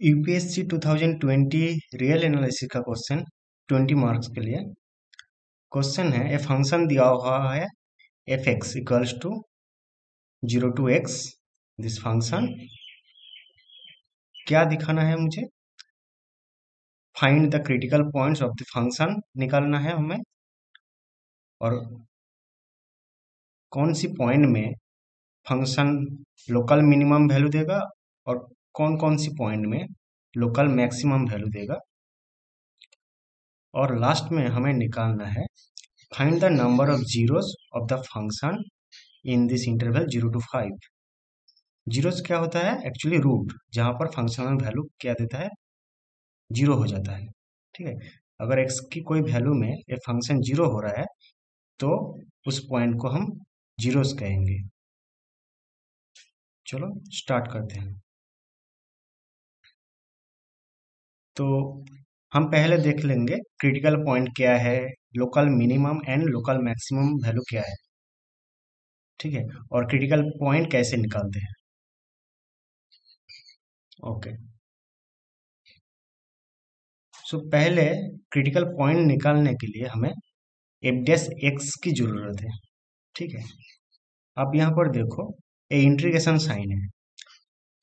UPSC 2020 real analysis का question 20 marks के लिए। क्वेश्चन है ए फ़ंक्शन दिया हुआ है f x equals to zero to x this function क्या दिखाना है मुझे? Find the critical points of the function निकालना है हमें। और कौन सी पॉइंट में फ़ंक्शन लोकल मिनिमम वैल्यू देगा और कौन कौन सी पॉइंट में लोकल मैक्सिमम वैल्यू देगा? और लास्ट में हमें निकालना है find the number of zeros of the function in this interval zero to five zeros क्या होता है? एक्चुअली रूट जहाँ पर फंक्शनल वैल्यू क्या देता है? ज़ीरो हो जाता है, ठीक है? अगर एक्स की कोई वैल्यू में ये फ़ंक्शन ज़ीरो हो रहा है तो उस पॉइंट को हम जीरोस कहेंगे। चलो स्टार्ट करते हैं। तो हम पहले देख लेंगे क्रिटिकल पॉइंट क्या है local minimum and local maximum value क्या है। ठीक है? और क्रिटिकल पॉइंट कैसे निकालते हैं? ओके सो पहले क्रिटिकल पॉइंट निकालने के लिए हमें एफ़ डेस एक्स की ज़रूरत है। ठीक है? अब यहाँ पर देखो ए इंटीग्रेशन साइन है।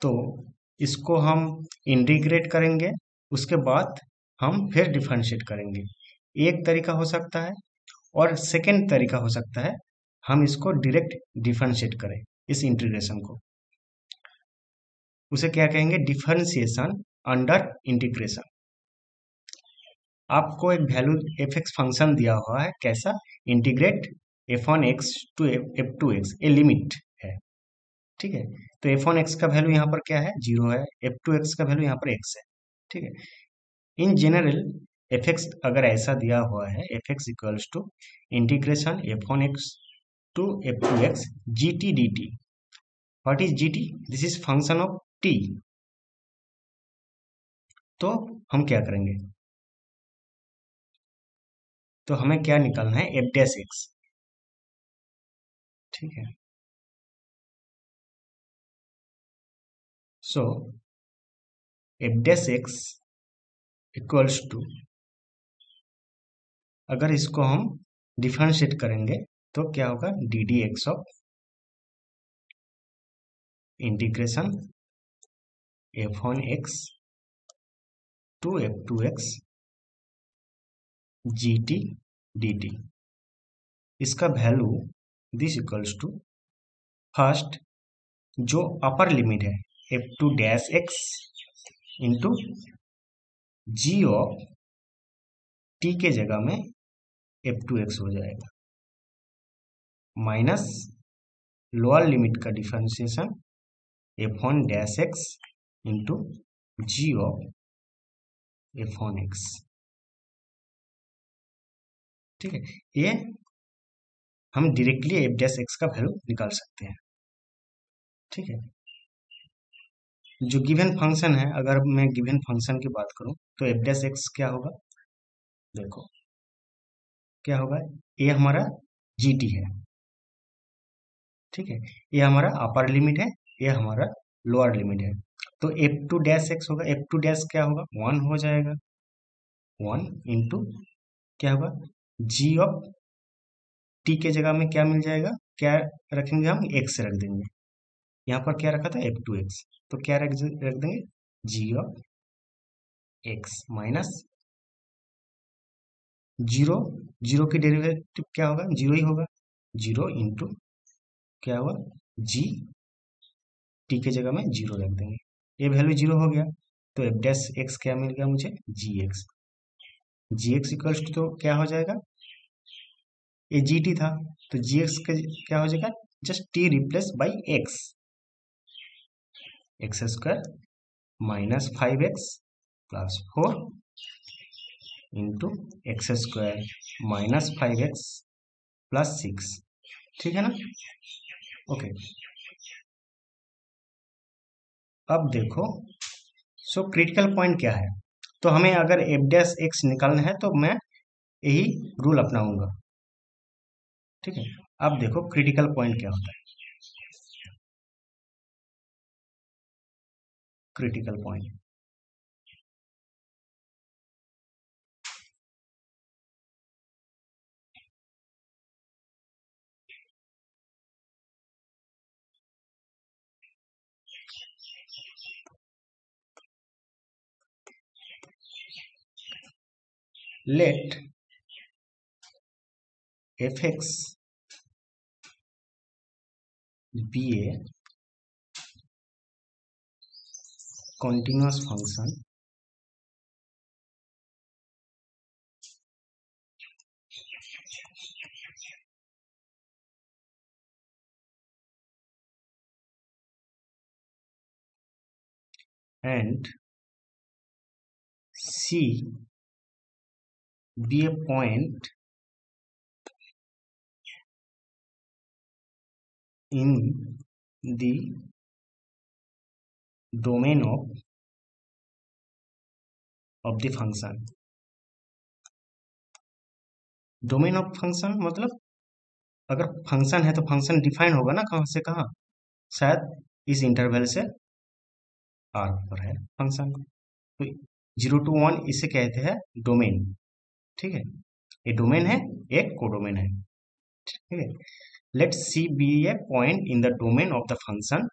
तो इसको हम इंटीग्रेट करेंगे। उसके बाद हम फिर डिफ्रेंशिएट करेंगे। एक तरीका हो सकता है और सेकेंड तरीका हो सकता है, हम इसको डायरेक्ट डिफ्रेंशिएट करें, इस इंटीग्रेशन को। उसे क्या कहेंगे? डिफ्रेंशिएशन अंडर इंटीग्रेशन आपको एक वैल्यू एफ़ एक्स फ़ंक्शन दिया हुआ है, कैसा? Integrate f one x to f two x a limit है। ठीक है? तो एफ़ ऑन एक्स का वैल्यू यहाँ पर क्या है? ज़ीरो है। एफ़ टू एक्स का वैल्यू यहाँ पर एक्स है। ठीक है। इन जनरल एफ़ एक्स अगर ऐसा दिया हुआ है f x equals to integration f one x to f two x g t d t what is g t this is function of t तो हम क्या करेंगे? तो हमें क्या निकालना है? एफ़ डैश एक्स ठीक है। So f dash x equals to. अगर इसको हम डिफ्रेंशिएट करेंगे तो क्या होगा? D d x of integration f one x to f two x g t d t इसका value this equals to first जो अपर लिमिट है f two dash x into g of t के जगह में f two x हो जाएगा। Minus lower limit का differentiation f one dash x into g of f one x ठीक है? ये हम डायरेक्टली एफ़ डैश एक्स का वैल्यू निकाल सकते हैं। ठीक है? जो गिवन फ़ंक्शन है, अगर मैं गिवन फ़ंक्शन की बात करूँ तो एफ़ डेस एक्स क्या होगा? देखो, क्या होगा? ये हमारा जी टी है। ठीक है? ये हमारा अपर लिमिट है ये हमारा लोअर लिमिट है। तो एफ़ टू डैश एक्स होगा। एफ़ टू डैश क्या होगा? वन हो जाएगा। वन इंटू क्या होगा? जी ऑफ़ टी के जगह में क्या मिल जाएगा? क्या रखेंगे हम? एक्स रख देंगे। यहाँ पर क्या रखा था? एफ़ टू एक्स तो क्या रख रख देंगे g of x minus zero. Zero की डेरिवेटिव क्या होगा? ज़ीरो ही होगा। ज़ीरो इंटू क्या होगा जी। टी के जगह में ज़ीरो रख देंगे। ये वैल्यू ज़ीरो हो गया। तो एफ़ डैश एक्स क्या मिल गया मुझे? G x. G x equals to तो क्या हो जाएगा? ये जी टी था। तो जी एक्स का क्या हो जाएगा? Just t replace by x. X square minus five x plus four into x square minus five x plus six ठीक है ना? ओके अब देखो सो क्रिटिकल पॉइंट क्या है? तो हमें अगर एफ़ डैश एक्स निकालना है तो मैं यही रूल अपनाऊँगा। ठीक है? अब देखो क्रिटिकल पॉइंट क्या होता है। critical point. let fx be a continuous function. And C be a point in the domain of of the function. Domain of function मतलब अगर फ़ंक्शन है तो फ़ंक्शन डिफाइन होगा ना कहाँ से कहाँ? शायद इस इंटरवल से आर पर है फ़ंक्शन तो ज़ीरो टू वन इसे कहते हैं डोमेन ठीक है? ये डोमेन है एक कोडोमेन है. ठीक है? Let c be a point in the domain of the function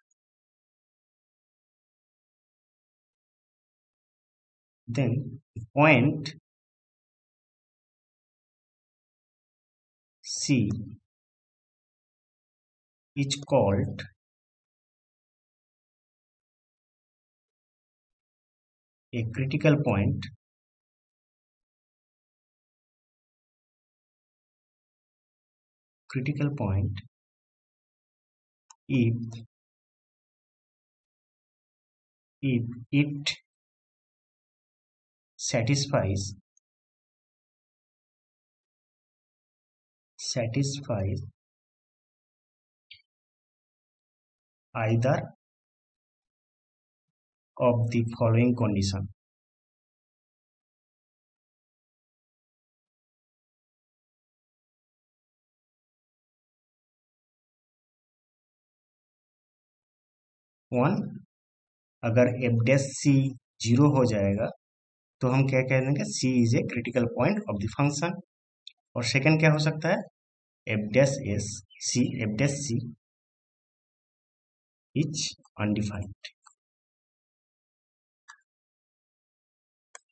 then point C is called a critical point critical point if if it satisfies satisfies either of the following condition one अगर F dash सी zero हो जाएगा तो हम क्या कह देंगे? C is a critical point of the function और second क्या हो सकता है? F dash S C F dash C is undefined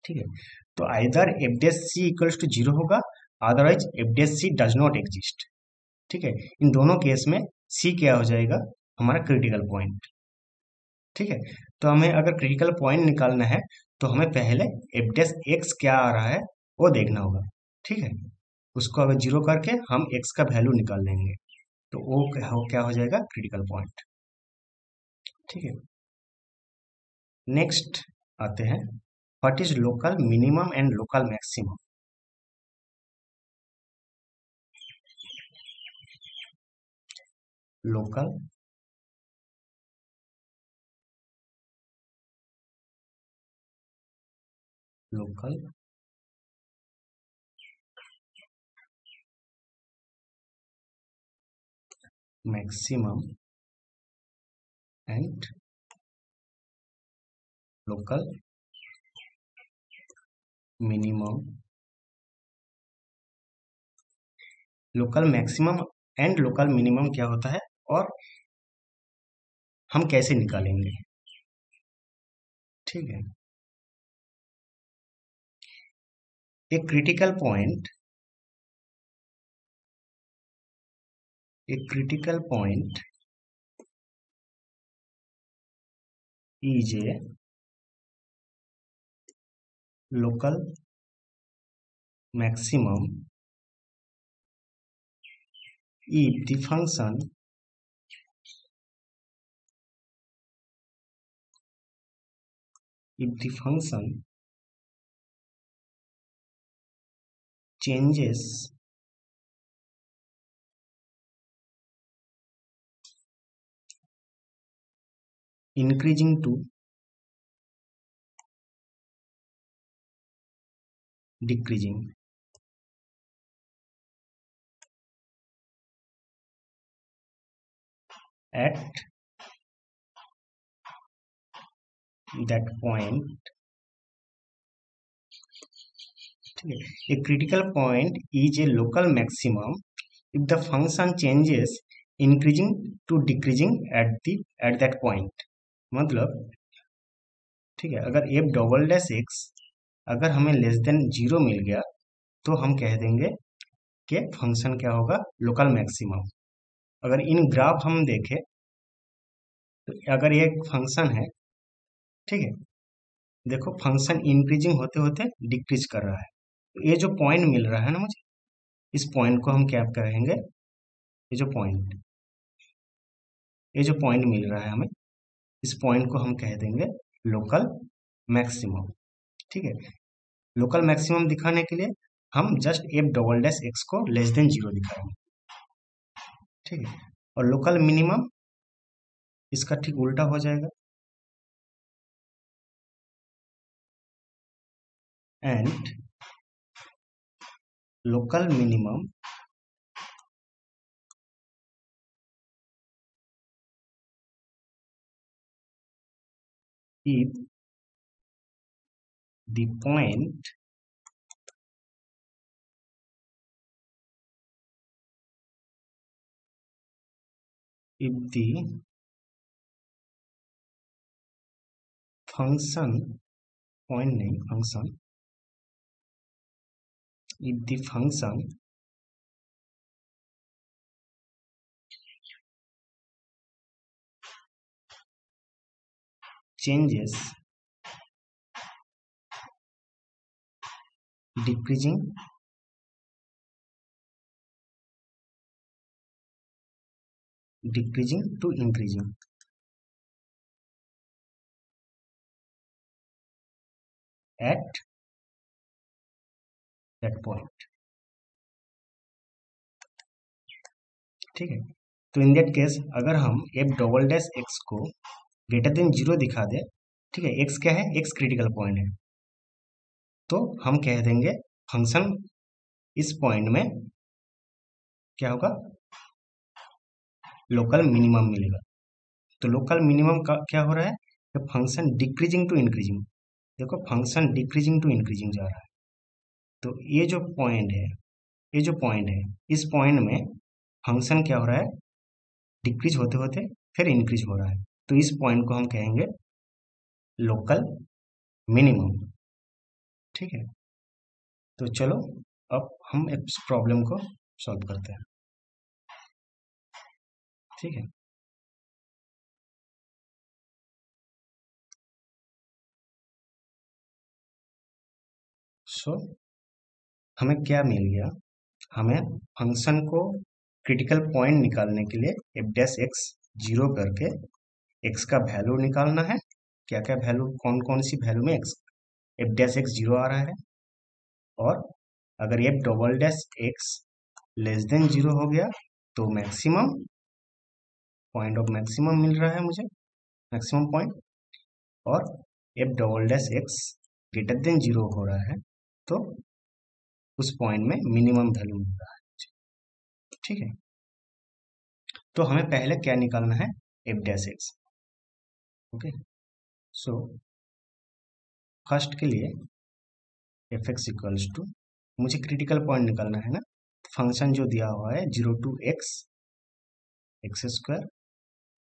ठीक है? तो either f dash c equals to zero होगा otherwise f dash c does not exist ठीक है? इन दोनों केस में सी क्या हो जाएगा? हमारा क्रिटिकल पॉइंट ठीक है? तो हमें अगर क्रिटिकल पॉइंट निकालना है तो हमें पहले एफ़ डेस एक्स क्या आ रहा है वो देखना होगा। ठीक है? उसको अगर ज़ीरो करके हम एक्स का वैल्यू निकाल लेंगे तो वो क्या हो, क्या हो जाएगा? क्रिटिकल पॉइंट ठीक है? नेक्स्ट आते हैं। What is local minimum and local maximum local local maximum and local minimum local maximum and local minimum क्या होता है? और हम कैसे निकालेंगे? ठीक है। ये क्रिटिकल पॉइंट ये critical point is a local maximum if the function if the function changes. Increasing to decreasing. At that point A critical point is a local maximum. If the function changes, increasing to decreasing at the, at that point. मतलब ठीक है, अगर f double dash x अगर हमें less than zero मिल गया तो हम कह देंगे कि फ़ंक्शन क्या होगा? लोकल मैक्सिमम अगर इन ग्राफ हम देखें तो अगर ये फ़ंक्शन है, ठीक है, देखो फ़ंक्शन इंक्रीजिंग होते होते डिक्रीज कर रहा है। ये जो पॉइंट मिल रहा है ना मुझे, इस पॉइंट को हम क्या कहेंगे? ये जो पॉइंट ये जो पॉइंट मिल रहा है हमें, इस पॉइंट को हम कह देंगे लोकल मैक्सिमम ठीक है? लोकल मैक्सिमम दिखाने के लिए हम just f double dash x को लेस देन ज़ीरो दिखाएँगे। ठीक है? और लोकल मिनिमम इसका ठीक उल्टा हो जाएगा। And local minimum. If the point if the function point name function if the function. Changes. Decreasing. Decreasing to increasing. At that point. ठीक है? तो इन दैट केस अगर हम एफ़ डबल डैश एक्स को ग्रेटर देन ज़ीरो दिखा दे, ठीक है? एक्स क्या है? एक्स क्रिटिकल पॉइंट है। तो हम कह देंगे फ़ंक्शन इस पॉइंट में क्या होगा? लोकल मिनिमम मिलेगा। तो लोकल मिनिमम का क्या हो रहा है? फ़ंक्शन डिक्रीजिंग टू इंक्रीजिंग देखो फ़ंक्शन डिक्रीजिंग टू इंक्रीजिंग जा रहा है। तो ये जो पॉइंट है ये जो पॉइंट है इस पॉइंट में फ़ंक्शन क्या हो रहा है? डिक्रीज होते होते फिर इंक्रीज हो रहा है। तो इस पॉइंट को हम कहेंगे लोकल मिनिमम ठीक है? तो चलो अब हम इस प्रॉब्लम को सॉल्व करते हैं। ठीक है? सो so, हमें क्या मिल गया? हमें फ़ंक्शन को क्रिटिकल पॉइंट निकालने के लिए एफ़ डैश एक्स ज़ीरो करके एक्स का वैल्यू निकालना है। क्या क्या वैल्यू कौन कौन सी वैल्यू में x f dash x zero आ रहा है? और अगर f double dash x less than zero हो गया तो मैक्सिमम पॉइंट ऑफ़ मैक्सिमम मिल रहा है मुझे। मैक्सिमम पॉइंट और f double dash x greater than zero हो रहा है तो उस पॉइंट में मिनिमम वैल्यू मिल रहा है। ठीक है। तो हमें पहले क्या निकालना है? F dash x okay. So first के लिए एफ़ एक्स इक्वल्स टू मुझे क्रिटिकल पॉइंट निकालना है ना? फ़ंक्शन जो दिया हुआ है zero to x x square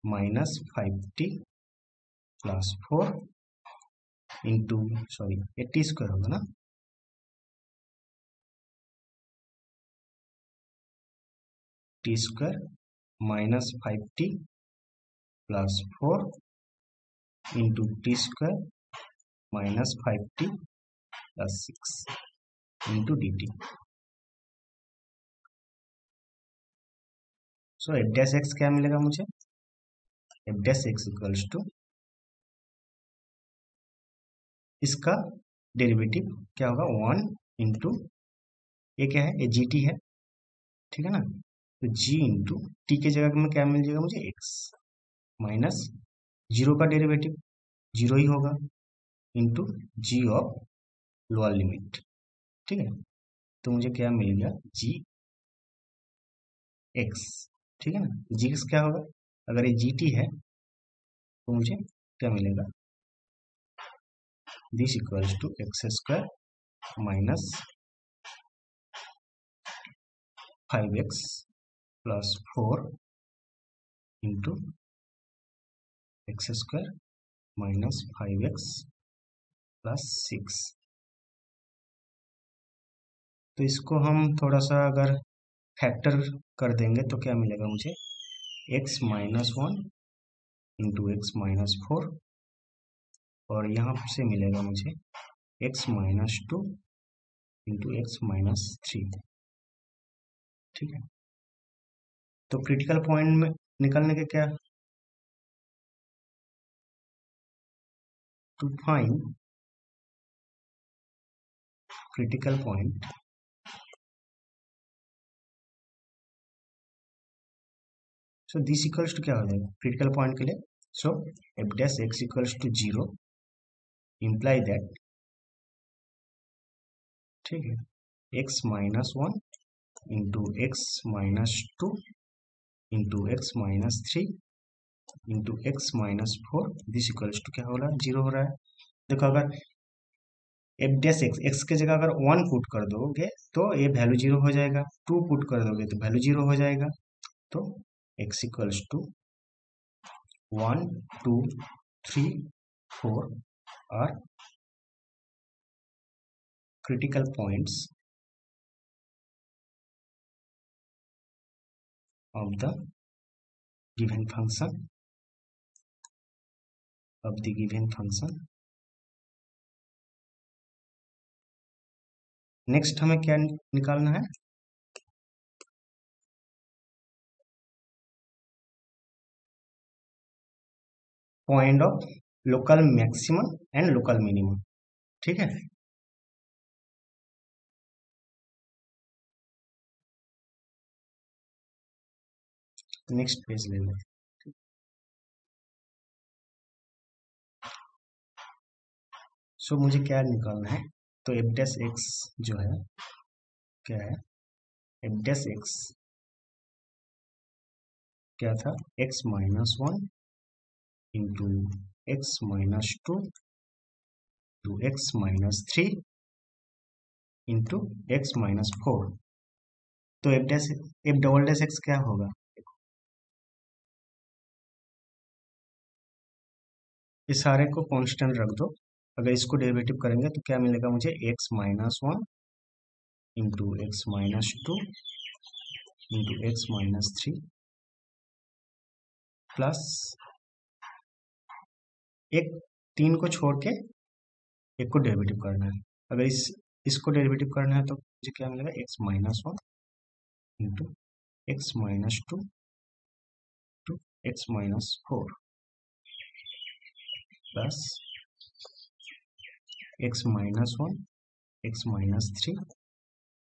minus five t plus four into sorry eighty square होगा ना? T square minus five t plus four into t square minus five t plus six into d t so f dash x क्या मिलेगा मुझे? F dash x equals to इसका derivative क्या होगा? One into ये क्या है? ये जी टी है। ठीक है ना? तो जी इंटू टी के जगह में क्या मिल जाएगा मुझे? एक्स माइनस ज़ीरो का डेरिवेटिव ज़ीरो ही होगा into g of lower limit ठीक है? तो मुझे क्या मिल गया? जी एक्स ठीक है ना? जी एक्स क्या होगा? अगर ये जी टी है तो मुझे क्या मिलेगा? This equals to x square minus five x four into x square minus five x plus six तो इसको हम थोड़ा सा अगर फैक्टर कर देंगे तो क्या मिलेगा मुझे? X minus one into x minus four और यहाँ से मिलेगा मुझे x minus two into x minus three ठीक है? तो क्रिटिकल पॉइंट में निकलने के क्या? To find critical point so this equals to क्या हो जाएगा? क्रिटिकल पॉइंट के लिए? So f dash x equals to zero imply that ठीक है x minus one into x minus two into x minus three into x minus four this equals to क्या हो रहा है? ज़ीरो हो रहा है। देखो अगर एफ़ डैश एक्स एक्स के जगह अगर वन पुट कर दोगे तो ये वैल्यू ज़ीरो हो जाएगा। टू पुट कर दोगे तो वैल्यू ज़ीरो हो जाएगा। तो x equals to 1, 2, 3, 4 are critical points of the given function, of the given function. Next हमें क्या निकालना है? Point of local maximum and local minimum ठीक है? नेक्स्ट पेज ले लें। सो मुझे क्या निकालना है? तो एफ़ डेस एक्स जो है, क्या है? एफ़ डेस एक्स क्या था? X minus one into x minus two two x minus three into x minus four तो f dash f double dash x क्या होगा? इस सारे को कांस्टेंट रख दो। अगर इसको डेरिवेटिव करेंगे तो क्या मिलेगा मुझे? X minus one into x minus two into x minus three plus एक तीन को छोड़ के एक को डेरिवेटिव करना है। अगर इस, इसको डेरिवेटिव करना है तो मुझे क्या मिलेगा? X minus one into x minus two two x minus four plus x minus one x minus three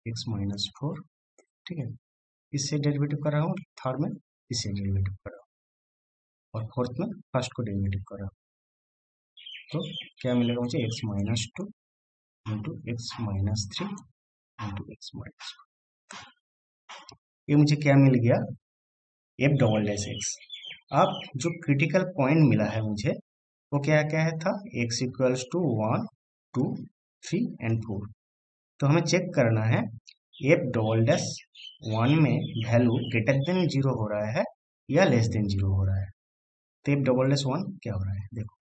x minus four ठीक है? इससे डेरिवेटिव कर रहा हूँ थर्ड में इससे डेरिवेटिव कर रहा हूँ। और फोर्थ में फ़र्स्ट को डेरिवेटिव कर रहा हूँ। तो क्या मिलेगा मुझे? X minus two into x minus three into x minus ये मुझे क्या मिल गया? एफ़ डबल डैश एक्स अब जो क्रिटिकल पॉइंट मिला है मुझे वो क्या क्या है था? X equals to one two three and four तो हमें चेक करना है एफ़ डबल डैश वन में वैल्यू ग्रेटर देन ज़ीरो हो रहा है या लेस देन ज़ीरो हो रहा है? तो एफ़ डबल डैश वन क्या हो रहा है? देखो,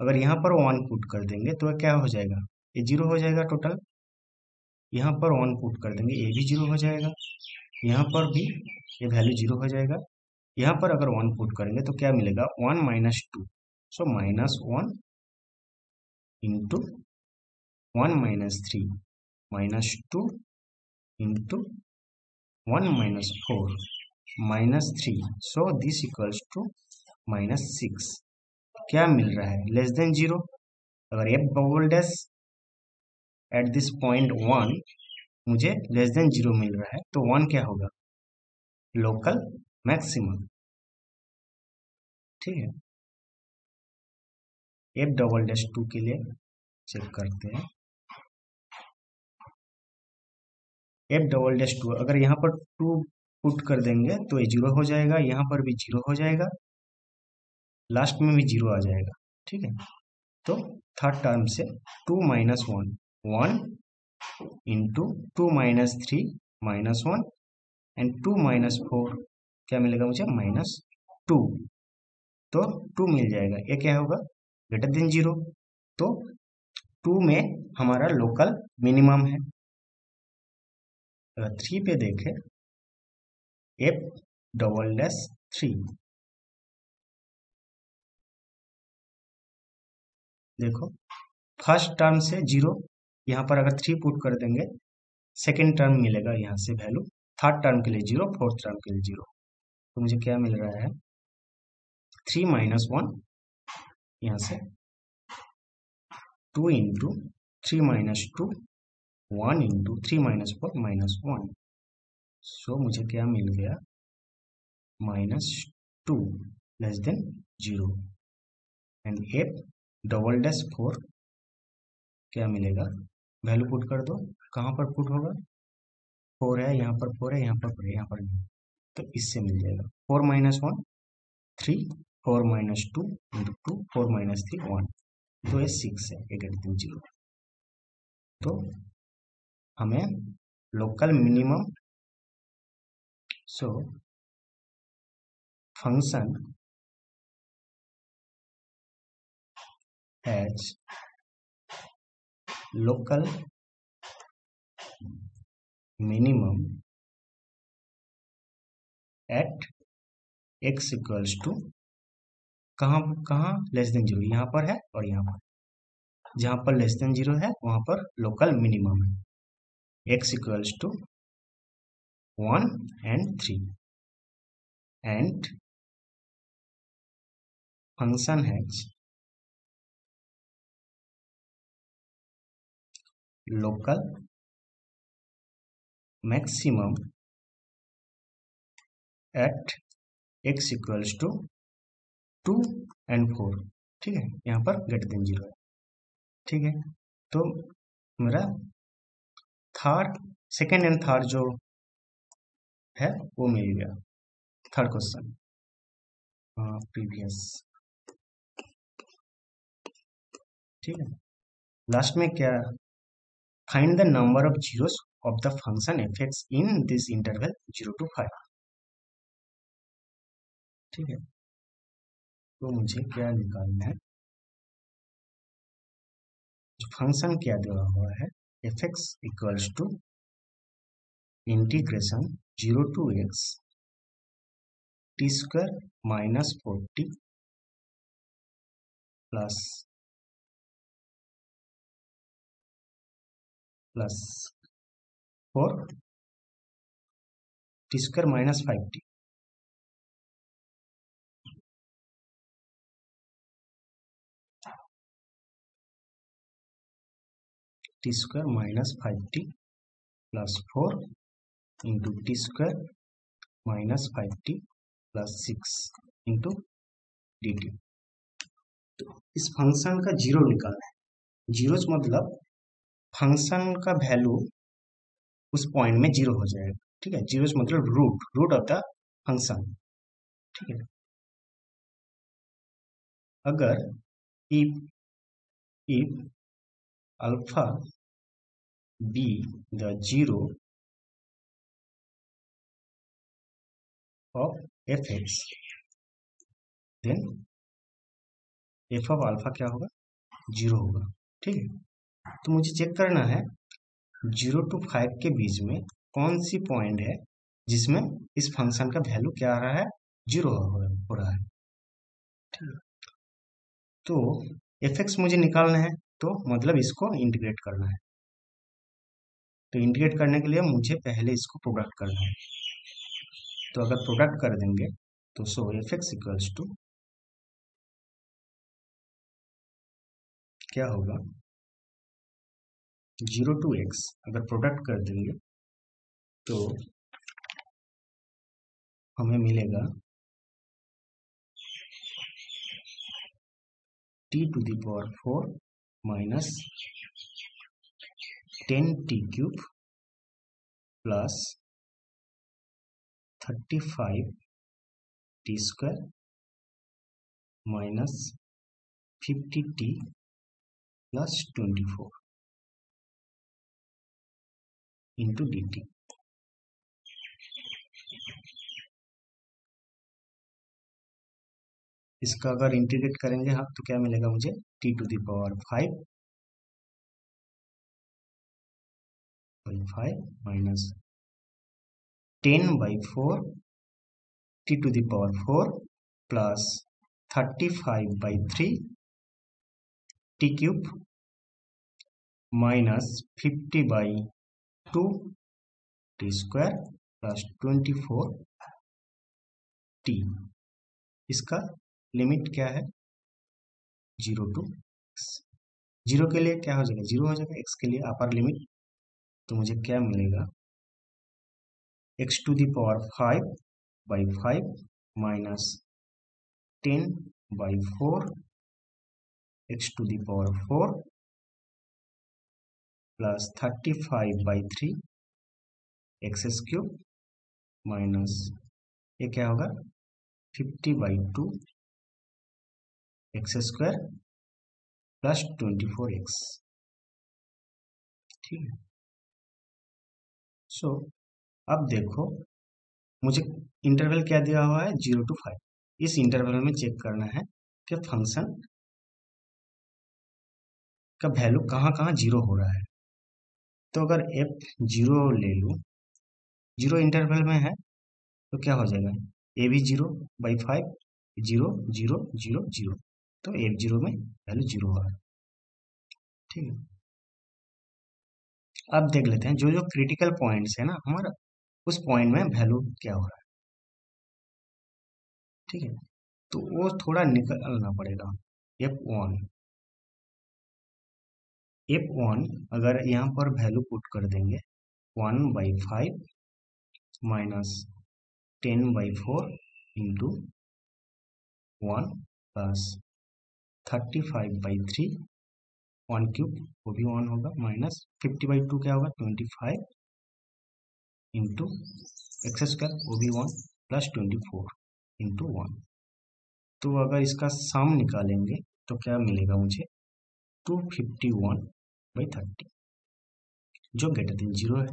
अगर यहाँ पर वन पुट कर देंगे तो क्या हो जाएगा? ये ज़ीरो हो जाएगा टोटल यहाँ पर वन पुट कर देंगे, ये भी ज़ीरो हो जाएगा. यहाँ पर भी ये वैल्यू ज़ीरो हो जाएगा. यहाँ पर अगर वन पुट करेंगे तो क्या मिलेगा? One minus two so minus one into one minus three minus two into one minus four minus three so this equals to minus six क्या मिल रहा है? लेस देन ज़ीरो अगर f double dash at this point one मुझे less than zero मिल रहा है तो वन क्या होगा? लोकल मैक्सिमम ठीक है? एफ़ डबल डैश टू के लिए चेक करते हैं। एफ़ डबल डैश टू अगर यहाँ पर टू पुट कर देंगे तो ये ज़ीरो हो जाएगा, यहाँ पर भी ज़ीरो हो जाएगा। लास्ट में भी ज़ीरो आ जाएगा, ठीक है? तो थर्ड टर्म से two minus one one into two minus three minus one and two minus four क्या मिलेगा मुझे? माइनस टू तो टू मिल जाएगा। ये क्या होगा? ग्रेटर देन ज़ीरो तो टू में हमारा लोकल मिनिमम है। अगर थ्री पे देखे एफ़ डबल डैश थ्री देखो फ़र्स्ट टर्म से ज़ीरो यहाँ पर अगर थ्री पुट कर देंगे सेकेंड टर्म मिलेगा यहाँ से वैल्यू थर्ड टर्म के लिए ज़ीरो फोर्थ टर्म के लिए ज़ीरो तो मुझे क्या मिल रहा है? थ्री माइनस वन यहाँ से। Two into three minus two one into three minus four minus one so मुझे क्या मिल गया? Minus two less than zero and f double dash four क्या मिलेगा? वैल्यू पुट कर दो। कहाँ पर पुट होगा? फोर है, यहाँ पर फोर है, यहाँ पर फोर है, यहाँ पर नहीं। तो इससे मिल जाएगा। Four minus one three four minus two into two, four minus three, one. तो ये सिक्स है, एक दिन ज़ीरो। तो हमें local minimum so function has local minimum at x equals to कहाँ कहाँ लेस देन ज़ीरो यहाँ पर है और यहाँ पर जहाँ पर लेस देन ज़ीरो है, वहाँ पर लोकल मिनिमम है। X equals to one and three and function has local maximum at x equals to two and four, ठीक है? यहाँ पर ग्रेटर देन ज़ीरो है, ठीक है? तो मेरा थर्ड सेकेंड एंड थर्ड जो है, वो मिल गया। थर्ड क्वेश्चन प्रीवियस ठीक है? लास्ट में क्या? Find the number of zeros of the function fx in this interval 0 to 5. ठीक है? तो मुझे क्या निकालना है? फ़ंक्शन क्या दिया हुआ है? F x equals to integration zero to x t square minus forty plus plus four t square minus five t t square minus five t plus four into t square minus five t plus six into d t. तो इस function का zero निकालना है। Zero मतलब function का value उस point में zero हो जाएगा। ठीक है? ज़ीरो मतलब root root of the function ठीक है? अगर if if alpha the zero of f x then f of alpha क्या होगा? ज़ीरो होगा। ठीक है? तो मुझे चेक करना है ज़ीरो टू फाइव के बीच में कौन सी पॉइंट है जिसमें इस फ़ंक्शन का वैल्यू क्या आ रहा है? ज़ीरो हो रहा है ठीक है? तो एफ़ एक्स मुझे निकालना है तो मतलब इसको इंटीग्रेट करना है। तो इंटीग्रेट करने के लिए मुझे पहले इसको प्रोडक्ट करना है। तो अगर प्रोडक्ट कर देंगे तो so f x equals to क्या होगा? ज़ीरो टू एक्स अगर प्रोडक्ट कर देंगे तो हमें मिलेगा t to the power four minus ten t cube plus thirty five t square minus fifty t plus twenty four into d t इसका अगर इंटीग्रेट करेंगे हम तो क्या मिलेगा मुझे? T to the power five five minus ten by four t to the power four plus thirty five by three t cube minus fifty by two t square plus twenty four t इसका limit क्या है? Zero to x zero के लिए क्या हो जाएगा? Zero हो जाएगा एक्स के लिए अपर लिमिट तो मुझे क्या मिलेगा? X to the power five by five minus ten by four x to the power four plus thirty five by three x s cube minus ये क्या होगा? Fifty by two x square plus twenty four x ठीक है? So so, अब देखो मुझे interval क्या दिया हुआ है? ज़ीरो टू फाइव इस इंटरवल में चेक करना है कि फ़ंक्शन का वैल्यू कहाँ कहाँ ज़ीरो हो रहा है। तो अगर एफ़ ज़ीरो ले लूँ ज़ीरो इंटरवल में है तो क्या हो जाएगा? ए भी zero by five zero zero zero zero तो एफ़ ज़ीरो में वैल्यू ज़ीरो हो रहा है। ठीक है। अब देख लेते हैं, जो जो क्रिटिकल पॉइंट्स है ना, हमारा, उस पॉइंट में वैल्यू क्या हो रहा है? ठीक है तो वो थोड़ा निकलना पड़ेगा एफ़ वन एफ़ वन अगर यहाँ पर वैल्यू पुट कर देंगे one by five minus ten by four into one plus thirty five by three one cube, वो भी वन होगा, माइनस फिफ्टी बाई टू क्या होगा, twenty five into x square, वो भी one, plus twenty four into one. तो अगर इसका सम निकालेंगे तो क्या मिलेगा मुझे? Two fifty one by thirty, जो ग्रेटर देन ज़ीरो है।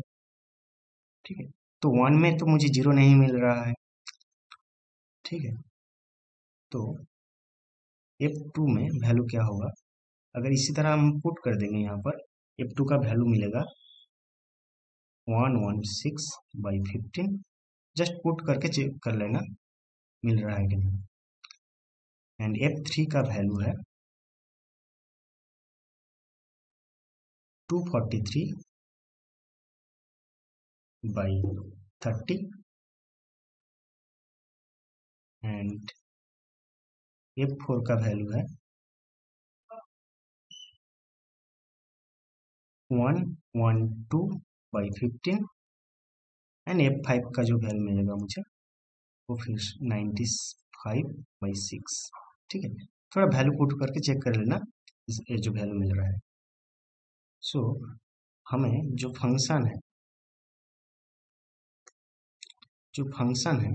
ठीक है? तो वन में तो मुझे ज़ीरो नहीं मिल रहा है। ठीक है? तो एफ़ टू में वैल्यू क्या होगा? अगर इसी तरह हम पुट कर देंगे यहाँ पर एफ़ टू का वैल्यू मिलेगा one one six by fifteen just put करके चेक कर लेना, मिल रहा है कि नहीं। एंड एफ़ थ्री का वैल्यू है two forty three by thirty and f four का वैल्यू है one two by fifteen and f five का जो वैल्यू मिलेगा मुझे वो फिर नाइन्टी फाइव बाई सिक्स ठीक है? थोड़ा वैल्यू पुट करके चेक कर लेना ये जो वैल्यू मिल रहा है। सो so, हमें जो फ़ंक्शन है जो फ़ंक्शन है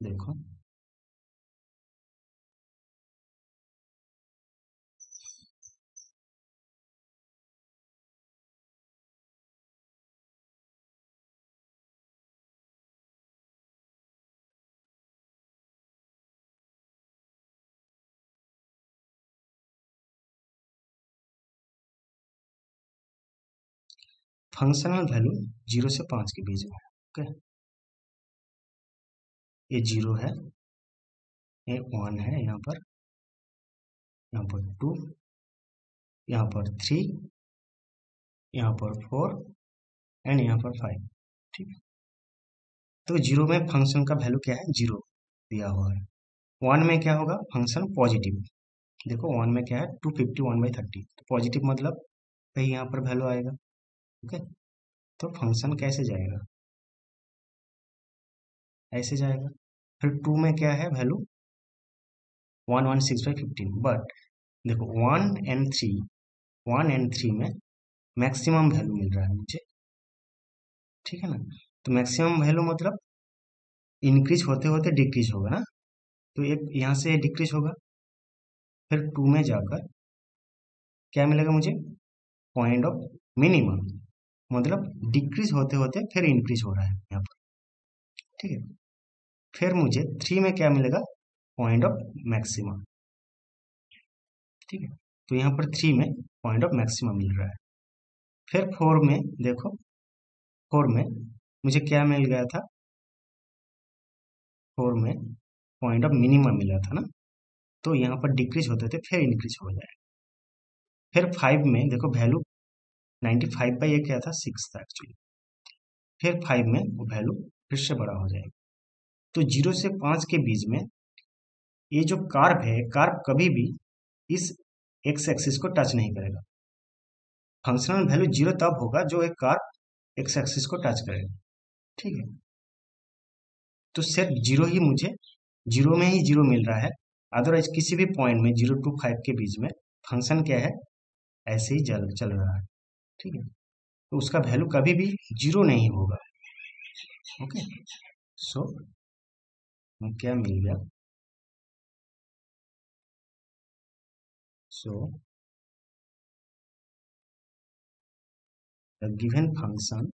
देखो फंक्शनल वैल्यू ज़ीरो से पाँच के बीच में ओके ये ज़ीरो है, ये वन है, यहाँ पर यहाँ पर टू यहाँ पर थ्री यहाँ पर फोर एंड यहाँ पर फाइव ठीक है? तो ज़ीरो में फ़ंक्शन का वैल्यू क्या है? ज़ीरो दिया हुआ है। वन में क्या होगा? फ़ंक्शन पॉजिटिव देखो वन में क्या है? Two fifty one by thirty तो पॉजिटिव मतलब कहीं यहाँ पर वैल्यू आएगा। ओके? तो फ़ंक्शन कैसे जाएगा? ऐसे जाएगा। फिर टू में क्या है value one one six by fifteen but देखो one and three one and three में मैक्सिमम वैल्यू मिल रहा है मुझे। ठीक है ना? तो मैक्सिमम वैल्यू मतलब इंक्रीज होते होते डिक्रीज होगा ना? तो एक यहाँ से डिक्रीज होगा। फिर टू में जाकर क्या मिलेगा मुझे? पॉइंट ऑफ़ मिनिमम मतलब डिक्रीज होते होते फिर इंक्रीज हो रहा है यहाँ पर। ठीक है? फिर मुझे थ्री में क्या मिलेगा? पॉइंट ऑफ़ मैक्सिमम ठीक है? तो यहाँ पर थ्री में पॉइंट ऑफ़ मैक्सिमम मिल रहा है। फिर फोर में, देखो फोर में मुझे क्या मिल गया था? फोर में पॉइंट ऑफ़ मिनिमम मिला था ना? तो यहाँ पर डिक्रीज होते थे, फिर इंक्रीज हो जाए। फिर फाइव में, देखो वैल्यू नाइन्टी फाइव बाई एक क्या था? सिक्स था एक्चुअली फिर फाइव में वो वैल्यू फिर से बड़ा हो जाएगा। तो ज़ीरो से पाँच के बीच में ये जो कार्व है कार्व कभी भी इस एक्स एक्सिस को टच नहीं करेगा। फंक्शनल वैल्यू ज़ीरो तब होगा जो एक कार्व एक्स एक्सिस को टच करेगा। ठीक है? तो सिर्फ़ ज़ीरो ही मुझे, ज़ीरो में ही ज़ीरो मिल रहा है। अदरवाइज़ किसी भी पॉइंट में ज़ीरो टू फाइव के बीच में फ़ंक्शन क्या है? ऐसे ही चल चल रहा है। ठीक है। तो उसका वैल्यू कभी भी ज़ीरो नहीं होगा। ओके सो क्या मिल गया? So the given function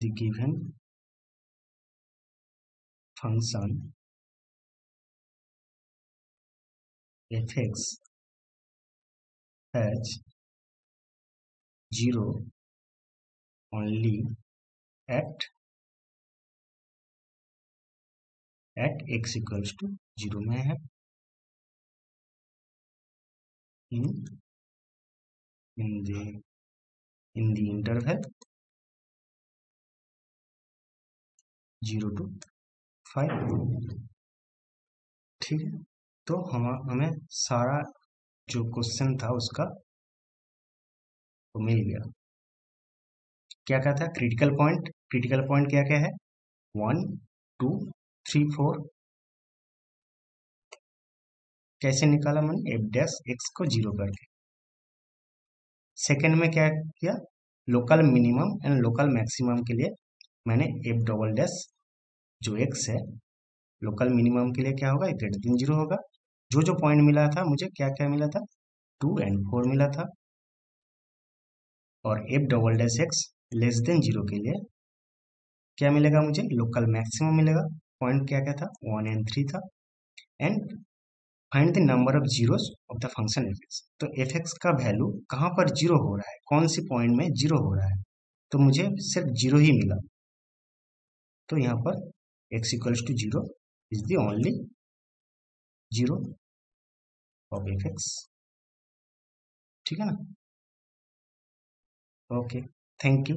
the given function fx has zero only at at x equals to zero में है in in the in the interval zero to five ठीक है तो हम हमें सारा जो क्वेश्चन था उसका तो मिल गया। क्या क्या था? क्रिटिकल पॉइंट क्रिटिकल पॉइंट क्या क्या है? वन टू थ्री फोर कैसे निकाला मैंने? एफ़ डैश एक्स को ज़ीरो करके। सेकेंड में क्या किया? Local minimum and local maximum के लिए मैंने एफ़ डबल डैश जो एक्स है लोकल मिनिमम के लिए क्या होगा? ग्रेटर देन ज़ीरो होगा। जो जो पॉइंट मिला था, मुझे क्या क्या मिला था? टू एंड फोर मिला था। और f double dash x less than zero के लिए क्या मिलेगा मुझे? लोकल मैक्सिमम मिलेगा। पॉइंट क्या क्या था? वन एंड थ्री था। And find the number of zeros of the function f x तो एफ़ एक्स का वैल्यू कहाँ पर ज़ीरो हो रहा है? कौन सी पॉइंट में ज़ीरो हो रहा है? तो मुझे सिर्फ़ ज़ीरो ही मिला। तो यहाँ पर x equals to 0 is the only 0 of fx ठीक है ना? Okay thank you